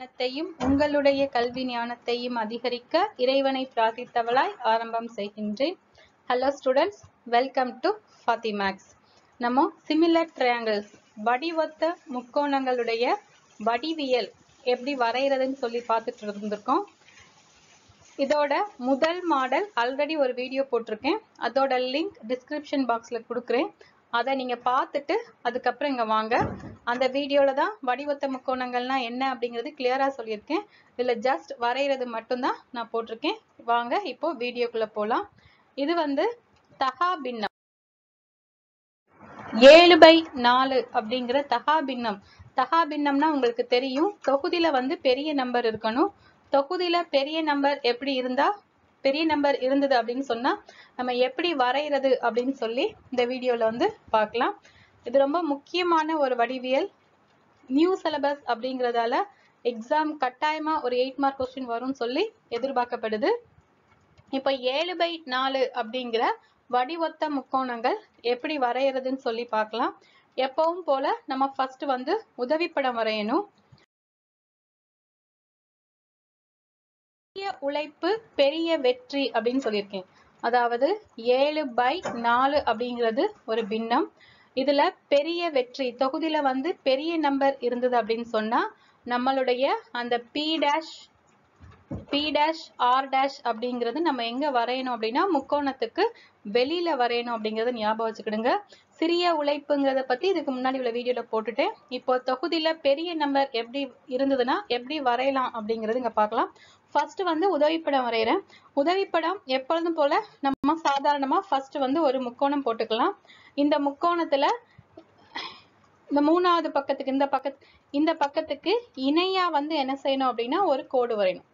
ஞானத்தையும் உங்களுடைய கல்வி ஞானத்தையும் அதிகரிக்க இறைவனை பிரார்த்தித்தவளாய் ஆரம்பம் செய்கின்றேன். ஹலோ ஸ்டூடெண்ட்ஸ் வெல்கம் டு ஃபாத்திமேக்ஸ் நம்ம சிமிலர் ட்ரையாங்கிள்ஸ் வடிவத்த முக்கோணங்களுடைய வடிவியல் எப்படி வரைகிறதுன்னு சொல்லி பார்த்துட்டு இருந்திருக்கோம். இதோட முதல் மாடல் ஆல்ரெடி ஒரு வீடியோ போட்டிருக்கேன். அதோட லிங்க் டிஸ்கிரிப்ஷன் பாக்ஸில் கொடுக்குறேன். அதை நீங்கள் பார்த்துட்டு அதுக்கப்புறம் இங்கே வாங்க. அந்த வீடியோவில் தான் வடிவத்த முக்கோணங்கள்னா என்ன அப்படிங்கிறது கிளியராக சொல்லியிருக்கேன். இதில் ஜஸ்ட் வரைகிறது மட்டும்தான் நான் போட்டிருக்கேன். வாங்க இப்போ வீடியோக்குள்ளே போகலாம் இது வந்து தகா பின்னம் ஏழு பை நாலு அப்படிங்கிற தகா பின்னம் தகா பின்னம்னா உங்களுக்கு தெரியும். தொகுதியில் வந்து பெரிய நம்பர் இருக்கணும். தொகுதியில் பெரிய நம்பர் எப்படி இருந்தா பெரிய நம்பர் இருந்தது அப்படின்னு சொன்னால் நம்ம எப்படி வரைகிறது அப்படின்னு சொல்லி இந்த வீடியோவில் வந்து பார்க்கலாம். இது ரொம்ப முக்கியமான ஒரு வடிவியல். நியூ சிலபஸ் அப்படிங்கிறதால எக்ஸாம் கட்டாயமாக ஒரு எயிட் மார்க் கொஸ்டின் வரும்னு சொல்லி எதிர்பார்க்கப்படுது. இப்போ ஏழு பை நாலு அப்படிங்கிற வடிவொத்த முக்கோணங்கள் எப்படி வரைகிறதுன்னு சொல்லி பார்க்கலாம். எப்பவும் போல நம்ம ஃபர்ஸ்ட் வந்து உதவிப்படம் வரையணும். பெரிய உழைப்பு பெரிய வெற்றி அப்படின்னு சொல்லியிருக்கேன். அதாவது ஏழு பை நாலு அப்படிங்கிறது ஒரு பின்னம். இதுல பெரிய வெற்றி தொகுதியில வந்து பெரிய நம்பர் இருந்தது அப்படின்னு சொன்னா நம்மளுடைய அந்த P dash P dash R dash அப்படிங்கிறது நம்ம எங்க வரையணும் அப்படின்னா முக்கோணத்துக்கு வெளியில வரையணும் அப்படிங்கறத ஞாபகம் வச்சுக்கிடுங்க. சிறிய உழைப்புங்கிறத பத்தி இதுக்கு முன்னாடி உள்ள வீடியோல போட்டுட்டேன் இப்போ தொகுதியில பெரிய நம்பர் எப்படி இருந்ததுன்னா எப்படி வரையலாம் அப்படிங்கறது இங்க பார்க்கலாம். ஃபர்ஸ்ட் வந்து உதவிப்படம் வரைகிறேன் உதவிப்படம் எப்பொழுதும் போல நம்ம சாதாரணமா ஃபர்ஸ்ட் வந்து ஒரு முக்கோணம் போட்டுக்கலாம். இந்த முக்கோணத்துல இந்த மூணாவது பக்கத்துக்கு இந்த பக்கத்து இந்த பக்கத்துக்கு இணையா வந்து என்ன செய்யணும் அப்படின்னா ஒரு கோடு வரையணும்.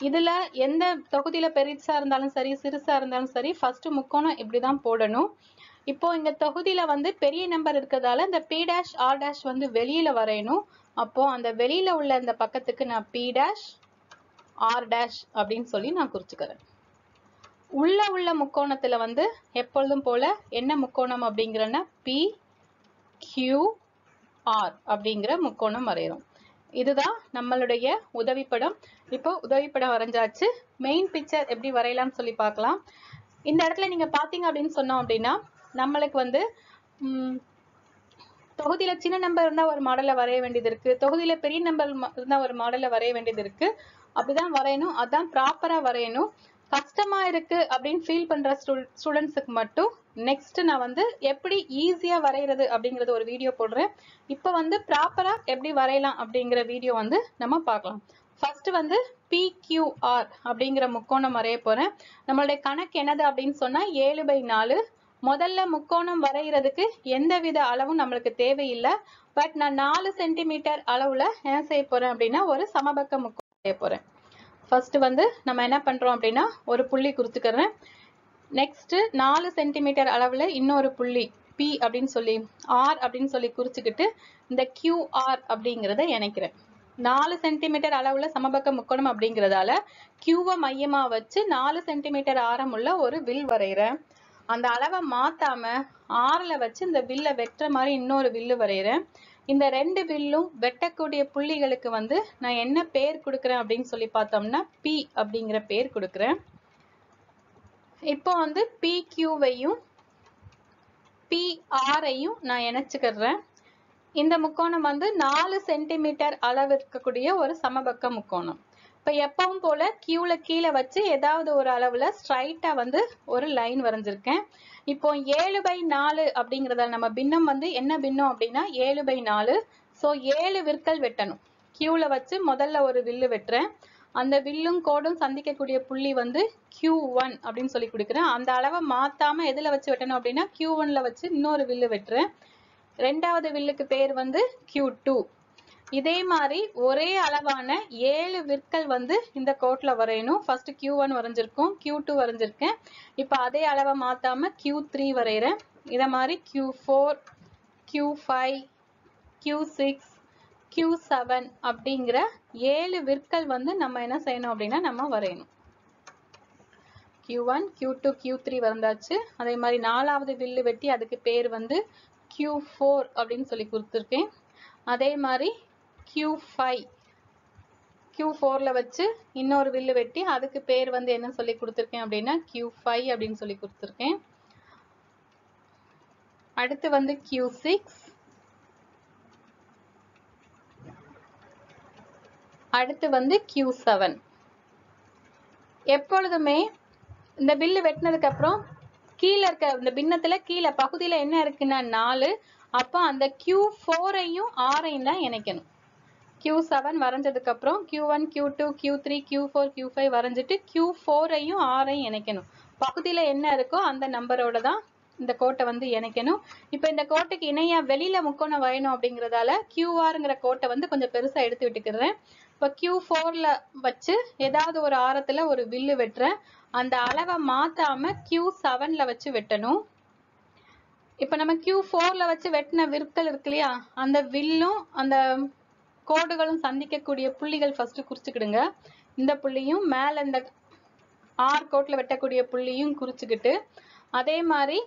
இதுல எந்த தொகுதியில பெருசா இருந்தாலும் சரி சிறுசா இருந்தாலும் சரி ஃபர்ஸ்ட் முக்கோணம் இப்படிதான் போடணும். இப்போ இங்க தொகுதியில வந்து பெரிய நம்பர் இருக்கிறதால இந்த பி டேஷ் ஆர் டேஷ் வந்து வெளியில வரையணும். அப்போ அந்த வெளியில உள்ள இந்த பக்கத்துக்கு நான் பி டேஷ் ஆர் டேஷ் அப்படின்னு சொல்லி நான் குறிச்சுக்கிறேன். உள்ள உள்ள முக்கோணத்துல வந்து எப்பொழுதும் போல என்ன முக்கோணம் அப்படிங்கிறன்னா பி கியூ ஆர் அப்படிங்கிற முக்கோணம் வரைகிறோம் இதுதான் நம்மளுடைய உதவிப்படம். இப்போ உதவிப்படம் வரைஞ்சாச்சு. மெயின் பிக்சர் எப்படி வரையலாம்னு சொல்லி பார்க்கலாம். இந்த இடத்துல நீங்க பாத்தீங்க அப்படின்னு சொன்னோம் அப்படின்னா நம்மளுக்கு வந்து உம் தொகுதியில சின்ன நம்பர் இருந்தா ஒரு மாடல்ல வரைய வேண்டியது இருக்கு. தொகுதியில பெரிய நம்பர் இருந்தா ஒரு மாடல்ல வரைய வேண்டியது இருக்கு. அப்படிதான் வரையணும். அதான் ப்ராப்பரா வரையணும். கஷ்டமா இருக்கு அப்படின்னு ஃபீல் பண்ற ஸ்டூடெண்ட்ஸுக்கு மட்டும் நெக்ஸ்ட் நான் வந்து எப்படி ஈஸியா வரைகிறது அப்படிங்கறது ஒரு வீடியோ போடுறேன். இப்போ வந்து ப்ராப்பரா எப்படி வரையலாம் அப்படிங்கிற வீடியோ வந்து நம்ம பார்க்கலாம். ஃபர்ஸ்ட் வந்து பிக்யூஆர் அப்படிங்கிற முக்கோணம் வரைய போறேன். நம்மளுடைய கணக்கு என்னது அப்படின்னு சொன்னா ஏழு பை நாலு. முதல்ல முக்கோணம் வரைகிறதுக்கு எந்தவித அளவும் நம்மளுக்கு தேவையில்லை. பட் நான் நாலு சென்டிமீட்டர் அளவுல என்ன செய்ய போறேன் அப்படின்னா ஒரு சமபக்க முக்கோணம் செய்ய போறேன். ஃபர்ஸ்ட் வந்து நம்ம என்ன பண்றோம் அப்படின்னா ஒரு புள்ளி குறிச்சுக்கிறேன் நெக்ஸ்ட் நாலு சென்டிமீட்டர் அளவுல இன்னொரு புள்ளி பி அப்படின்னு சொல்லி ஆர் அப்படின்னு சொல்லி குறிச்சுக்கிட்டு இந்த கியூஆர் அப்படிங்கிறத இணைக்கிறேன். நாலு சென்டிமீட்டர் அளவுல சமபக்க முக்கோணம் அப்படிங்கிறதால கியூவை மையமா வச்சு நாலு சென்டிமீட்டர் ஆரம் உள்ள ஒரு வில் வரைகிறேன். அந்த அளவை மாத்தாம ஆறுல வச்சு இந்த வில்ல வெட்டுற மாதிரி இன்னொரு வில்லு வரைகிறேன். இந்த ரெண்டு வில்லும் வெட்டக்கூடிய புள்ளிகளுக்கு வந்து நான் என்ன பேர் கொடுக்குறேன் அப்படின்னு சொல்லி பார்த்தோம்னா பி அப்படிங்கிற பேர் கொடுக்குறேன். இப்போ வந்து பிக்யூவையும் பிஆரையும் நான் இணைச்சுக்கிறேன். இந்த முக்கோணம் வந்து நாலு சென்டிமீட்டர் அளவு இருக்கக்கூடிய ஒரு சமபக்க முக்கோணம். இப்போ எப்பவும் போல் கியூவில் கீழே வச்சு ஏதாவது ஒரு அளவில் ஸ்ட்ரைட்டாக வந்து ஒரு லைன் வரைஞ்சிருக்கேன். இப்போ ஏழு பை நாலு அப்படிங்கிறத நம்ம பின்னம் வந்து என்ன பின்னம் அப்படின்னா ஏழு பை நாலு. ஸோ ஏழு விற்கள் வெட்டணும். கியூவில் வச்சு முதல்ல ஒரு வில்லு வெட்டுறேன். அந்த வில்லும் கோடும் சந்திக்கக்கூடிய புள்ளி வந்து கியூ ஒன் அப்படின்னு சொல்லி கொடுக்குறேன். அந்த அளவை மாற்றாமல் எதில் வச்சு வெட்டணும் அப்படின்னா கியூ ஒனில் வச்சு இன்னொரு வில்லு வெட்டுறேன். ரெண்டாவது வில்லுக்கு பேர் வந்து கியூ டூ. இதே மாதிரி ஒரே அளவான ஏழு விற்கள் வந்து இந்த கோட்ல வரையணும். ஃபர்ஸ்ட் கியூ ஒன் வரைஞ்சிருக்கோம். கியூ டூ வரைஞ்சிருக்கேன். இப்போ அதே அளவை மாத்தாம கியூ த்ரீ வரைகிறேன் இதை மாதிரி Q four Q five Q six Q seven அப்படிங்கிற ஏழு விற்கள் வந்து நம்ம என்ன செய்யணும் அப்படின்னா நம்ம வரையணும். Q one Q two Q three வந்தாச்சு. அதே மாதிரி நாலாவது வில்லு வெட்டி அதுக்கு பேர் வந்து கியூ ஃபோர் அப்படின்னு சொல்லி கொடுத்துருக்கேன். அதே மாதிரி கியூ ஃபைவ் கியூ ஃபோர்ல வச்சு இன்னொரு வில்லு வெட்டி அதுக்கு பேர் வந்து என்ன சொல்லி கொடுத்துருக்கேன் அப்படின்னா கியூ ஃபைவ் அப்படின்னு சொல்லி கொடுத்துருக்கேன். அடுத்து வந்து கியூ சிக்ஸ் அடுத்து வந்து கியூ செவன் எப்பொழுதுமே இந்த பில்லு வெட்டினதுக்கு அப்புறம் கீழே இருக்க இந்த பின்னத்துல கீழே பகுதியில என்ன இருக்குன்னா நாலு. அப்போ அந்த கியூ ஃபோரையும் ஆறையும் தான் இணைக்கணும். கியூ செவன் வரைஞ்சதுக்கு அப்புறம் Q one Q two Q three Q four Q five வரைஞ்சிட்டு கியூ ஃபோரையும் ஆறையும் இணைக்கணும். பகுதியில் என்ன இருக்கோ அந்த நம்பரோட தான் இந்த கோட்டை வந்து இணைக்கணும். இப்போ இந்த கோட்டைக்கு இணையா வெளியில முக்கோணம் வரையணும் அப்படிங்கறதால கியூஆருங்கிற கோட்டை வந்து கொஞ்சம் பெருசா எடுத்து விட்டுக்கிறேன். இப்போ கியூ ஃபோர்ல வச்சு ஏதாவது ஒரு ஆரத்துல ஒரு வில்லு வெட்டுறேன். அந்த அளவை மாத்தாம கியூ செவன்ல வச்சு வெட்டணும். இப்போ நம்ம கியூ ஃபோர்ல வச்சு வெட்டின விற்கள் இருக்கு இல்லையா? அந்த வில்லும் அந்த கோடுகளும் சந்திக்கக்கூடிய புள்ளிகள் ஃபர்ஸ்ட் குறிச்சுக்கிடுங்க. இந்த புள்ளியும் மேல இந்த ஆர் கோட்ல வெட்டக்கூடிய புள்ளியும் குறிச்சுக்கிட்டு அதே மாதிரி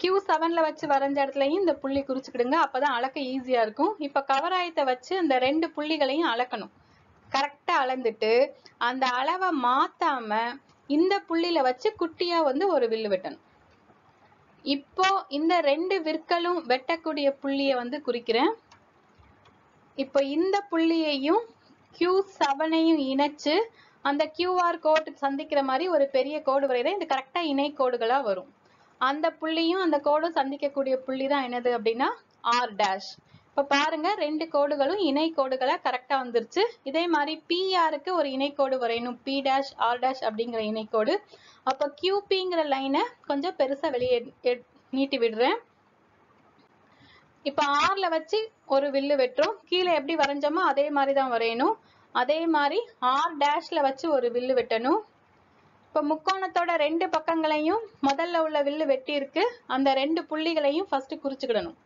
கியூ செவன்ல வச்சு வரைஞ்ச இடத்துலயும் இந்த புள்ளி குறிச்சுக்கிடுங்க. அப்பதான் அளக்க ஈஸியா இருக்கும். இப்ப கவராயத்தை வச்சு இந்த ரெண்டு புள்ளிகளையும் அளக்கணும். கரெக்டா அளந்துட்டு அந்த அளவை மாத்தாம இந்த புள்ளியில வச்சு குட்டியா வந்து ஒரு வில்லு வெட்டணும். இப்போ இந்த ரெண்டு விற்களும் வெட்டக்கூடிய புள்ளிய வந்து குறிக்கிறேன். இப்போ இந்த புள்ளியையும் கியூ செவனையும் இணைச்சு அந்த கியூஆர் கோடு சந்திக்கிற மாதிரி ஒரு பெரிய கோடு வரைகிறேன் இது கரெக்டாக இணை கோடுகளாக வரும். அந்த புள்ளியும் அந்த கோடும் சந்திக்கக்கூடிய புள்ளி தான் என்னது அப்படின்னா ஆர் டேஷ் இப்போ பாருங்க ரெண்டு கோடுகளும் இணை கோடுகளாக கரெக்டாக வந்துருச்சு. இதே மாதிரி பிஆருக்கு ஒரு இணைக்கோடு வரையணும். பி டேஷ் ஆர் டேஷ் அப்படிங்கிற இணைக்கோடு அப்போ கியூபிங்கிற லைனை கொஞ்சம் பெருசாக வெளியே நீட்டி விடுறேன். இப்ப ஆர்ல வச்சு ஒரு வில்லு வெட்டுறோம். கீழே எப்படி வரைஞ்சோமோ அதே மாதிரி தான் வரையணும். அதே மாதிரி ஆர் டேஷ்ல வச்சு ஒரு வில்லு வெட்டணும். இப்ப முக்கோணத்தோட ரெண்டு பக்கங்களையும் முதல்ல உள்ள வில்லு வெட்டி இருக்கு அந்த ரெண்டு புள்ளிகளையும் ஃபர்ஸ்ட் குறிச்சுக்கிடணும்.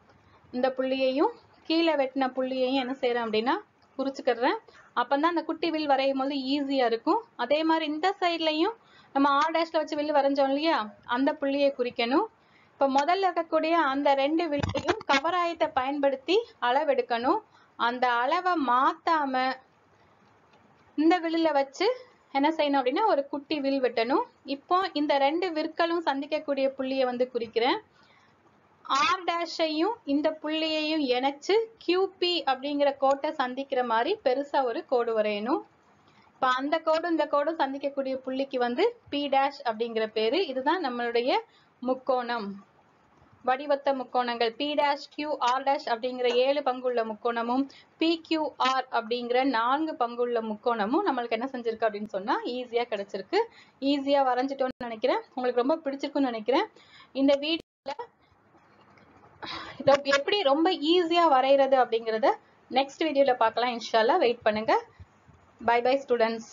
இந்த புள்ளியையும் கீழே வெட்டின புள்ளியையும் என்ன செய்யறேன் அப்படின்னா குறிச்சுக்கிடுறேன். அப்பந்தான் அந்த குட்டி வில் வரையும் போது ஈஸியா இருக்கும். அதே மாதிரி இந்த சைட்லயும் நம்ம ஆர் டேஷ்ல வச்சு வில்லு வரைஞ்சோம் இல்லையா? அந்த புள்ளியை குறிக்கணும். இப்ப முதல்ல இருக்கக்கூடிய அந்த ரெண்டு வில்லையும் கவராயத்தை பயன்படுத்தி அளவெடுக்கணும். அந்த அளவை மாத்தாம இந்த வில்லுல வச்சு என்ன செய்யணும் அப்படின்னா ஒரு குட்டி வில் வெட்டணும். இப்போ இந்த ரெண்டு விற்களும் சந்திக்கக்கூடிய புள்ளியை வந்து குறிக்கிறேன். ஆர் டேஷையும் இந்த புள்ளியையும் இணைச்சு கியூபி அப்படிங்கிற கோட்டை சந்திக்கிற மாதிரி பெருசா ஒரு கோடு வரையணும். இப்போ அந்த கோடும் இந்த கோடும் சந்திக்கக்கூடிய புள்ளிக்கு வந்து பி டேஷ் அப்படிங்கிற பேரு. இதுதான் நம்மளுடைய முக்கோணம். வடிவத்த முக்கோணங்கள். P dash Q R dash அப்படிங்கிற ஏழு பங்குள்ள முக்கோணமும் பி கியூ ஆர் அப்படிங்கிற நான்கு பங்குள்ள முக்கோணமும் நம்மளுக்கு என்ன செஞ்சிருக்கு அப்படின்னு சொன்னா ஈஸியா கிடைச்சிருக்கு. ஈஸியா வரைஞ்சிட்டோம்னு நினைக்கிறேன். உங்களுக்கு ரொம்ப பிடிச்சிருக்குன்னு நினைக்கிறேன். இந்த வீடியோல எப்படி ரொம்ப ஈஸியா வரைகிறது அப்படிங்கறத நெக்ஸ்ட் வீடியோல பார்க்கலாம். இன்ஷால்லா வெயிட் பண்ணுங்க. By by students